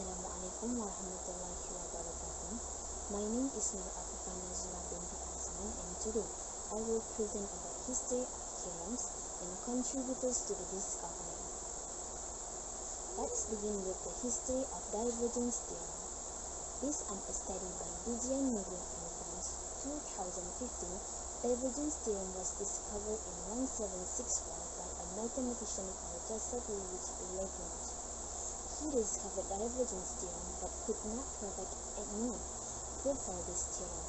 Assalamualaikum warahmatullahi wabarakatuh. My name is Nur Nazura binti Azman and today I will present about history of theorems and contributors to the discovery. Let's begin with the history of divergence theorem. Based on a study by Didion Million and Friends 2015, divergence theorem was discovered in 1761 by a mathematician called Joseph Louis Lagrange. He discovered divergence theorem but could not provide any proof for this theorem.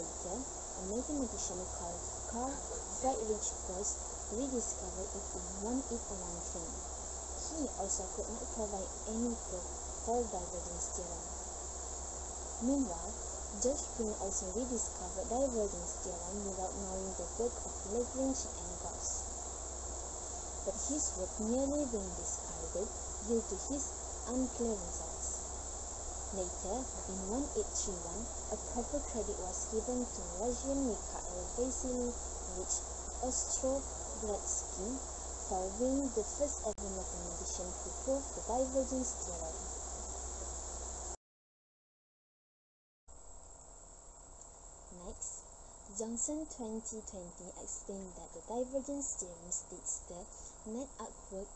Later, a mathematician called Carl Friedrich Gauss rediscovered it in 1813. He also could not provide any proof for divergence theorem. Meanwhile, George Green also rediscovered divergence theorem without knowing the work of Lagrange and Gauss. But his work nearly being discarded due to his unclearances. Later, in 1831, a proper credit was given to Russian Mikhail Vasilyevich Ostrogradsky for being the first ever mathematician who proved the divergence theorem. Next, Johnson 2020 explained that the divergence theorem states the net upward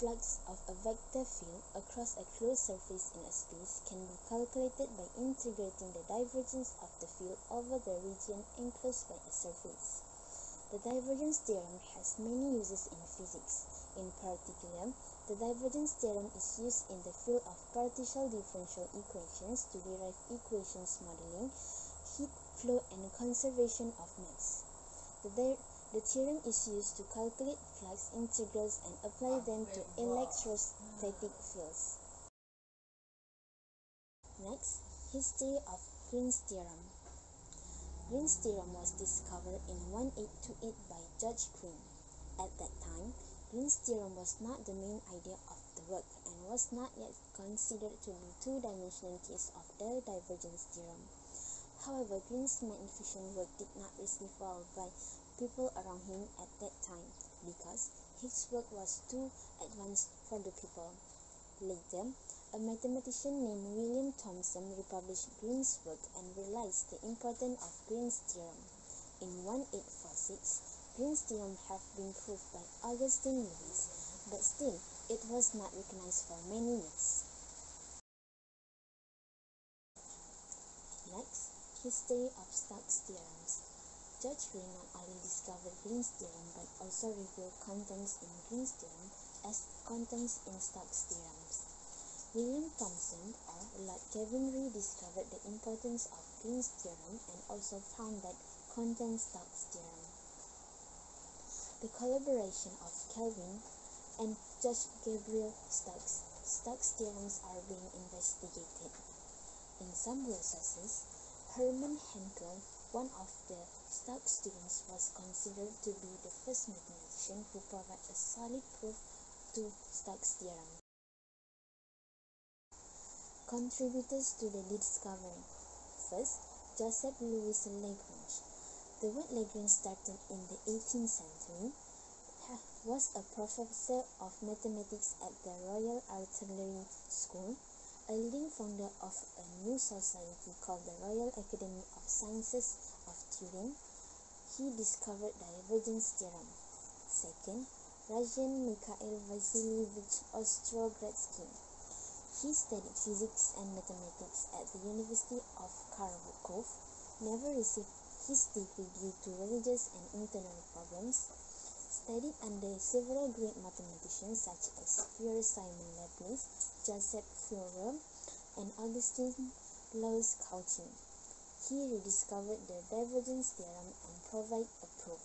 flux of a vector field across a closed surface in a space can be calculated by integrating the divergence of the field over the region enclosed by a surface. The divergence theorem has many uses in physics. In particular, the divergence theorem is used in the field of partial differential equations to derive equations modeling heat flow and conservation of mass. The, the theorem is used to calculate flux integrals and apply them to electrostatic fields. Next, history of Green's theorem. Green's theorem was discovered in 1828 by George Green. At that time, Green's theorem was not the main idea of the work and was not yet considered to be two-dimensional case of the divergence theorem. However, Green's magnificent work did not receive well by people around him at that time because his work was too advanced for the people. Later, a mathematician named William Thomson republished Green's work and realized the importance of Green's theorem. In 1846, Green's theorem had been proved by Augustin Louis, but still it was not recognized for many years. Next, history of Stokes theorems. George Green not only discovered Green's theorem but also revealed contents in Green's theorem as contents in Stokes theorems. William Thomson or Lord Kelvin discovered the importance of Green's theorem and also found that contains Stokes theorem. The collaboration of Kelvin and George Gabriel Stokes, Stokes theorems are being investigated. In some sources, Herman Hankel, one of the Stokes students, was considered to be the first mathematician who provided a solid proof to Stokes theorem. Contributors to the discovery. First, Joseph Louis Lagrange. The word Lagrange started in the 18th century, was a professor of mathematics at the Royal Artillery School a leading founder of a new society called the Royal Academy of Sciences of Turin, he discovered the divergence theorem. Second, Russian Mikhail Vasilyevich Ostrogradsky. He studied physics and mathematics at the University of Kharkov, never received his degree due to religious and internal problems, studied under several great mathematicians such as Pierre Simon Laplace, Joseph Fourier, and Augustin Louis Cauchy. He rediscovered the divergence theorem and provided a proof.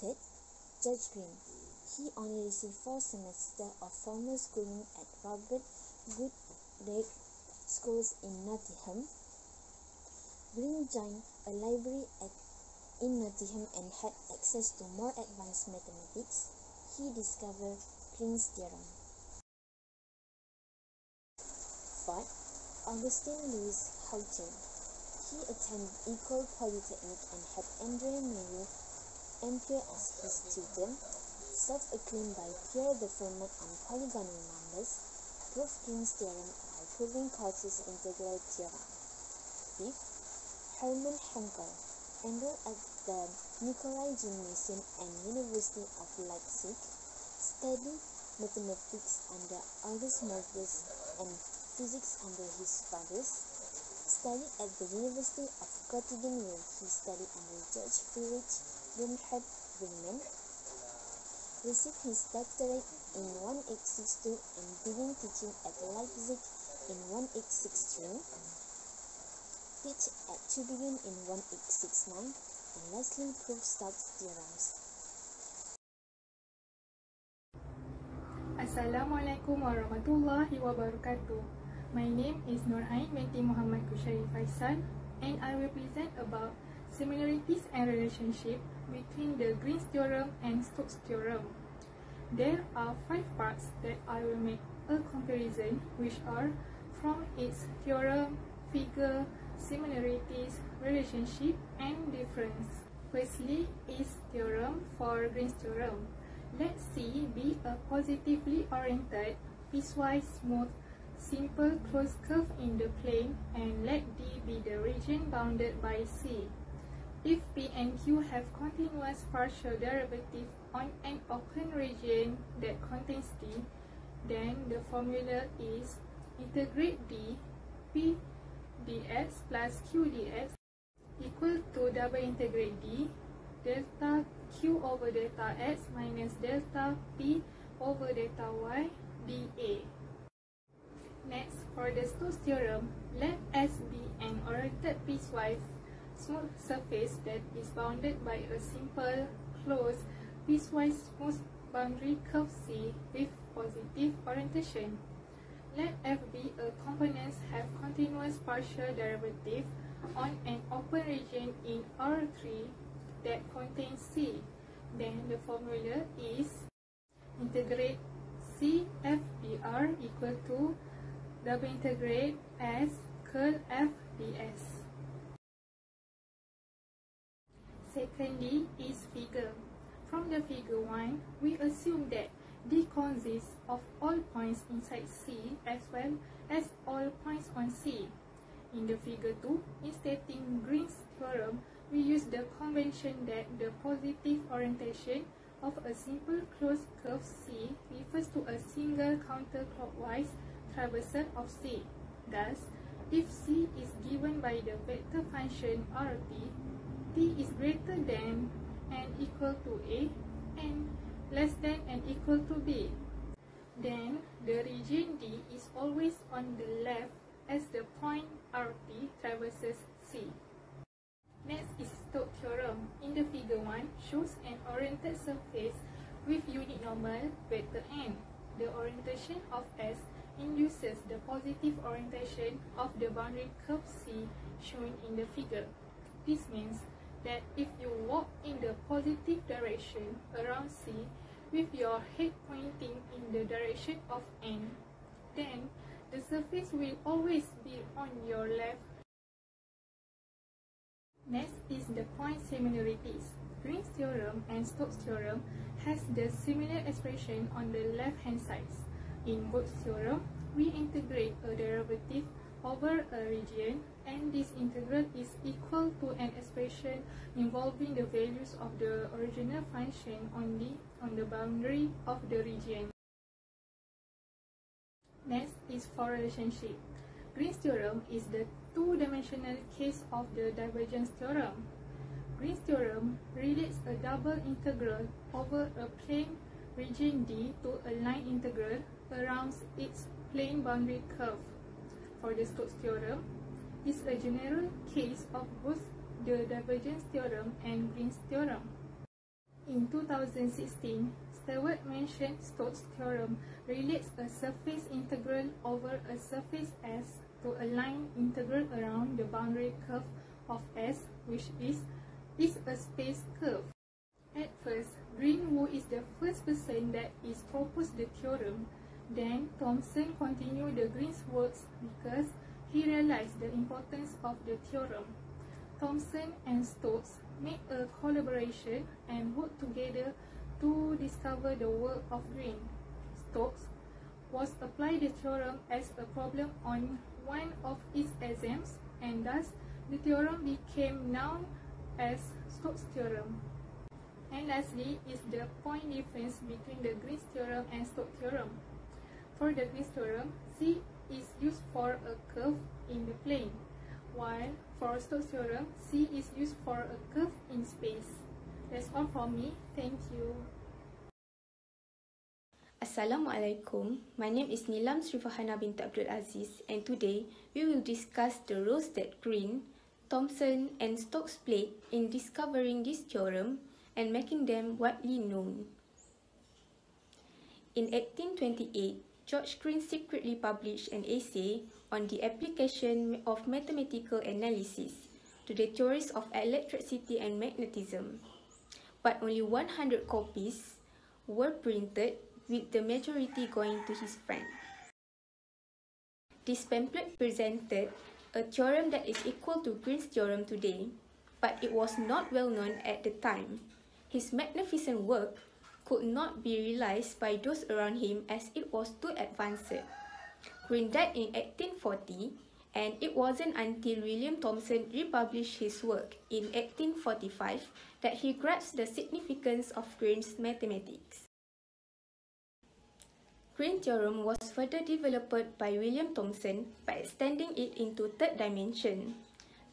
Third, George Green. He only received four semesters of formal schooling at Robert Goodacre Schools in Nottingham. Green joined a library at in Nottingham and had access to more advanced mathematics. He discovered Green's theorem. Fourth, Augustin Louis Cauchy. He attended Ecole Polytechnique and had André Marie Ampère as his tutor. Self-acclaimed by Pierre de Fermat on polygonal numbers, proved Green's theorem by proving Cauchy's integral theorem. Fifth, Hermann Hankel enrolled at the Nikolai Gymnasium and University of Leipzig, studied mathematics under August Marcus and physics under his fathers, studied at the University of Göttingen where he studied under George Friedrich Bernhard Riemann, received his doctorate in 1862 and began teaching at Leipzig in 1863, teach at Tübingen in 1869, and lastly proved Stokes' theorems. Assalamualaikum warahmatullahi wabarakatuh. My name is Nurhain binti Muhammad Kushari Faisal and I will present about similarities and relationship between the Green's theorem and Stokes' theorem. There are five parts that I will make a comparison which are from its theorem, figure, similarities, relationship, and difference. Firstly is theorem for Green's theorem. Let C be a positively oriented, piecewise smooth, simple closed curve in the plane and let D be the region bounded by C. If P and Q have continuous partial derivative on an open region that contains D, then the formula is integrate D P dx plus Q dx equal to double integrate D delta Q over delta x minus delta P over delta y dA. Next, for the Stokes theorem, let S be an oriented piecewise smooth surface that is bounded by a simple, closed, piecewise smooth boundary curve C with positive orientation. Let f be a components have continuous partial derivative on an open region in R3 that contains C. Then the formula is integrate C f dr equal to double integrate S curl f ds. Secondly is figure. From the figure 1, we assume that D consists of all points inside C as well as all points on C. In the figure 2, in stating Green's theorem, we use the convention that the positive orientation of a simple closed curve C refers to a single counterclockwise traversal of C. Thus, if C is given by the vector function RT, t is greater than and equal to a and less than and equal to b. Then the region D is always on the left as the point RT traverses C. Next is Stokes theorem. In the figure 1 shows an oriented surface with unit normal vector n. The orientation of S induces the positive orientation of the boundary curve C shown in the figure. This means that if you walk in the positive direction around C with your head pointing in the direction of N, then the surface will always be on your left. Next is the point similarities. Green's theorem and Stokes theorem has the similar expression on the left hand side. In both theorem, we integrate a derivative over a region and this integral is equal to an expression involving the values of the original function only on the boundary of the region. Next is for relationship. Green's theorem is the two-dimensional case of the divergence theorem. Green's theorem relates a double integral over a plane region D to a line integral around its plane boundary curve for the Stokes theorem is a general case of both the divergence theorem and Green's theorem. In 2016, Stewart mentioned Stokes' theorem relates a surface integral over a surface S to a line integral around the boundary curve of S, which is, is a space curve. At first, Green who is the first person that is proposed the theorem then Thomson continued the Green's works because he realized the importance of the theorem. Thomson and Stokes made a collaboration and worked together to discover the work of Green. Stokes was applied the theorem as a problem on one of its exams and thus the theorem became known as Stokes' theorem. And lastly is the point difference between the Green's theorem and Stokes' theorem. For the Green's theorem, C is used for a curve in the plane, while for Stokes' theorem, C is used for a curve in space. That's all from me. Thank you. Assalamualaikum. My name is Nilam Srifahana bint Abdul Aziz and today we will discuss the roles that Green, Thomson and Stokes played in discovering this theorem and making them widely known. In 1828, George Green secretly published an essay on the application of mathematical analysis to the theories of electricity and magnetism but only 100 copies were printed with the majority going to his friend. This pamphlet presented a theorem that is equal to Green's theorem today, but it was not well known at the time. His magnificent work could not be realized by those around him as it was too advanced. Green died in 1840 and it wasn't until William Thomson republished his work in 1845 that he grasped the significance of Green's mathematics. Green theorem was further developed by William Thomson by extending it into third dimension.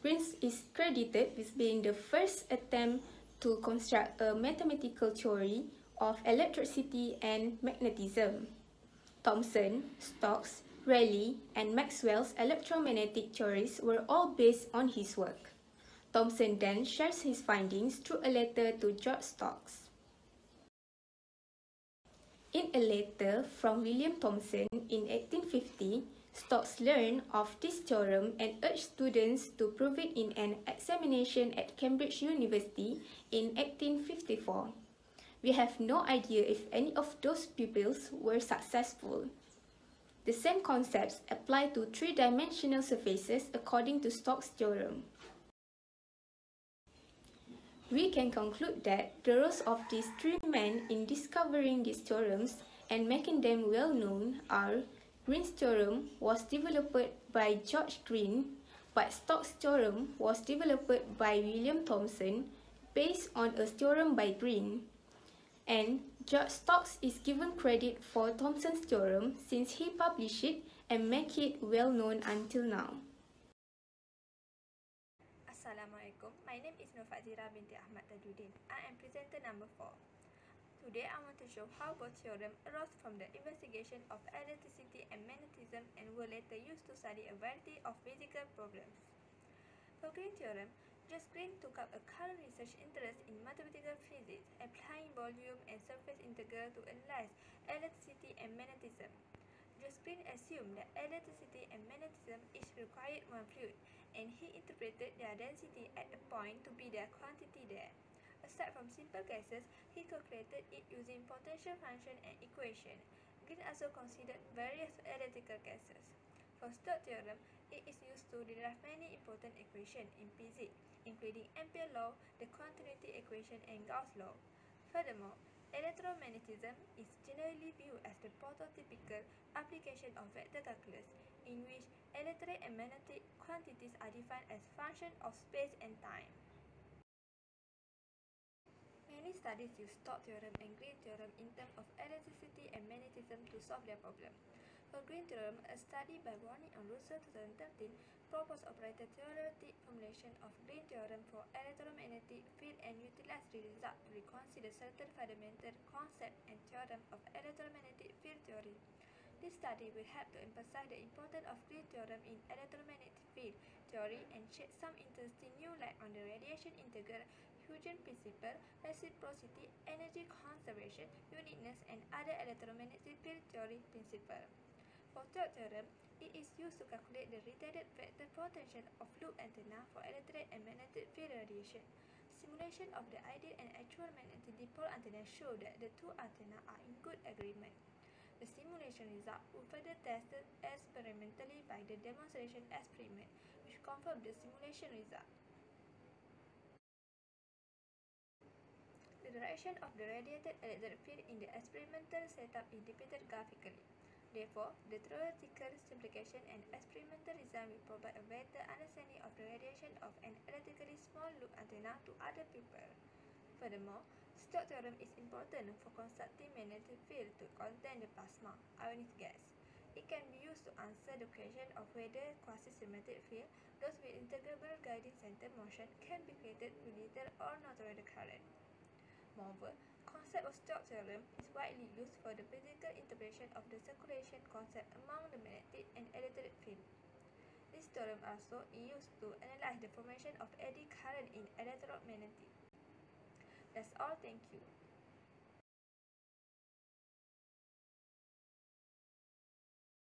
Green is credited with being the first attempt to construct a mathematical theory of electricity and magnetism. Thomson, Stokes, Rayleigh, and Maxwell's electromagnetic theories were all based on his work. Thomson then shares his findings through a letter to George Stokes. In a letter from William Thomson in 1850, Stokes learned of this theorem and urged students to prove it in an examination at Cambridge University in 1854. We have no idea if any of those pupils were successful. The same concepts apply to three-dimensional surfaces according to Stokes' theorem. We can conclude that the roles of these three men in discovering these theorems and making them well known are Green's theorem was developed by George Green, but Stokes' theorem was developed by William Thomson based on a theorem by Green. And George Stokes is given credit for Thomson's theorem since he published it and made it well known until now. Assalamualaikum. My name is Nur Fadzira binti Ahmad Tajudin. I am presenter number 4. Today I want to show how both theorem arose from the investigation of electricity and magnetism and were later used to study a variety of physical problems. For Green theorem, George Green took up a current research interest in mathematical physics, applying volume and surface integral to analyze electricity and magnetism. George Green assumed that electricity and magnetism each required one fluid, and he interpreted their density at a point to be their quantity there. Aside from simple gases, he calculated it using potential function and equation. Green also considered various electrical gases. For Stokes' theorem, it is used to derive many important equations in physics, including Ampere law, the continuity equation, and Gauss law. Furthermore, electromagnetism is generally viewed as the prototypical application of vector calculus, in which electric and magnetic quantities are defined as functions of space and time. Many studies use Stokes theorem and Green theorem in terms of electricity and magnetism to solve their problem. For Green theorem, a study by Warney and Russell 2013 proposed operator theoretic formulation of Green theorem for electromagnetic field and utilized the result to reconsider certain fundamental concepts and theorem of electromagnetic field theory. This study will help to emphasize the importance of Green theorem in electromagnetic field theory and shed some interesting new light on the radiation integral, Huygens principle, reciprocity, energy conservation, uniqueness, and other electromagnetic field theory principles. For Stokes theorem, it is used to calculate the retarded vector potential of loop antenna for electric and magnetic field radiation. Simulation of the ideal and actual magnetic dipole antenna show that the two antennas are in good agreement. The simulation result were further tested experimentally by the demonstration experiment, which confirmed the simulation result. The direction of the radiated electric field in the experimental setup is depicted graphically. Therefore, the theoretical simplification and experimental design will provide a better understanding of the radiation of an electrically small loop antenna to other people. Furthermore, Stokes theorem is important for constructing magnetic field to contain the plasma, ionic gas. It can be used to answer the question of whether quasi-symmetric field, those with integrable guiding center motion, can be created with little or no toroidal current. Moreover, concept of Stokes theorem is widely used for the physical interpretation of the circulation concept among the magnetic and electric field. This theorem also is used to analyze the formation of eddy current in electromagnetic. That's all, thank you.